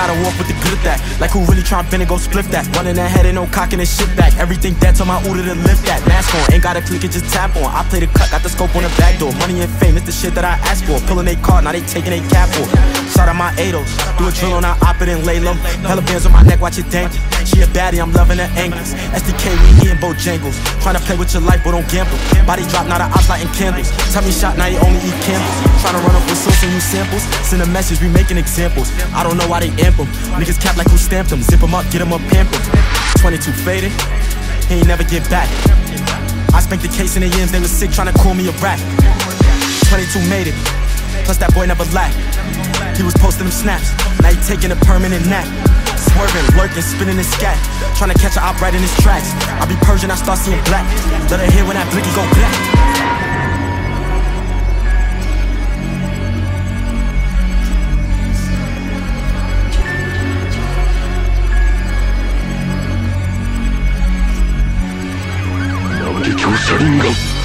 gotta walk with the good at that. Like who really tryna bend and go split that? Running head and no cocking his shit back. Everything that to my Uda to lift that. Mask on, ain't gotta click it, just tap on. I play the cut, got the scope on the back door. Money and fame, it's the shit that I asked for. Pulling a card, now they taking a cap for. Shout out my Ados, do a drill on our op it and lay low. Hella bands on my neck, watch it dangle. She a baddie, I'm loving her angles. SDK, we hitting both jangles. Tryna play with your life, but don't gamble. Body drop, not a ops lighting candles. Tell me shot, now you only eat candles. Tryna run up with sauce and samples. Send a message, we making examples. I don't know why they amp them. Niggas cap like who stamped them. Zip them up, get them up pampered. 22 faded, he ain't never get back. I spanked the case in the yams, they was sick tryna call me a rat. 22 made it, plus that boy never lacked. He was posting them snaps, now he taking a permanent nap. Swerving, lurking, spinning his scat. Tryna catch a op right in his tracks. I be Persian, I start seeing black. Let her hear when that blicky go black. 強車輪が。